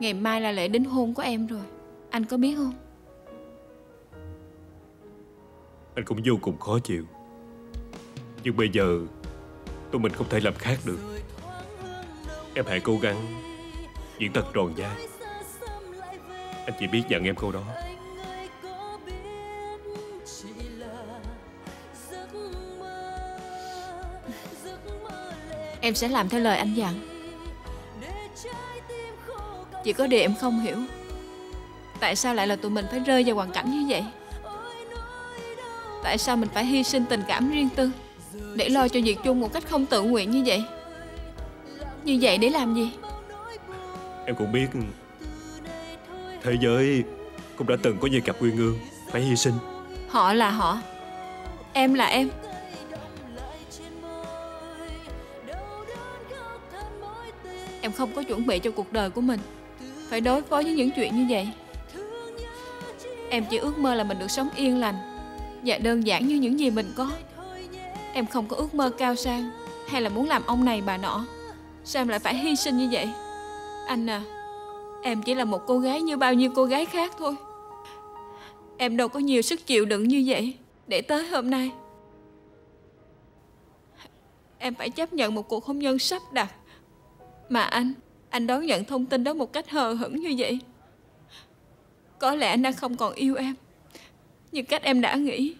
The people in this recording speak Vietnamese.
Ngày mai là lễ đính hôn của em rồi. Anh có biết không? Anh cũng vô cùng khó chịu. Nhưng bây giờ Tụi mình không thể làm khác được. Em hãy cố gắng Diễn thật tròn vai Anh chỉ biết dặn em câu đó. Em sẽ làm theo lời anh dặn Chỉ có điều em không hiểu. Tại sao lại là tụi mình phải rơi vào hoàn cảnh như vậy? Tại sao mình phải hy sinh tình cảm riêng tư Để lo cho việc chung một cách không tự nguyện như vậy? Như vậy để làm gì? Em cũng biết Thế giới cũng đã từng có nhiều cặp uyên ương Phải hy sinh. Họ là họ Em là em. Em không có chuẩn bị cho cuộc đời của mình phải đối phó với những chuyện như vậy. Em chỉ ước mơ là mình được sống yên lành, Và đơn giản như những gì mình có. Em không có ước mơ cao sang, Hay là muốn làm ông này bà nọ. Sao em lại phải hy sinh như vậy? Anh à Em chỉ là một cô gái như bao nhiêu cô gái khác thôi. Em đâu có nhiều sức chịu đựng như vậy Để tới hôm nay. Em phải chấp nhận một cuộc hôn nhân sắp đặt Mà anh. Anh đón nhận thông tin đó một cách hờ hững như vậy. Có lẽ anh đã không còn yêu em Như cách em đã nghĩ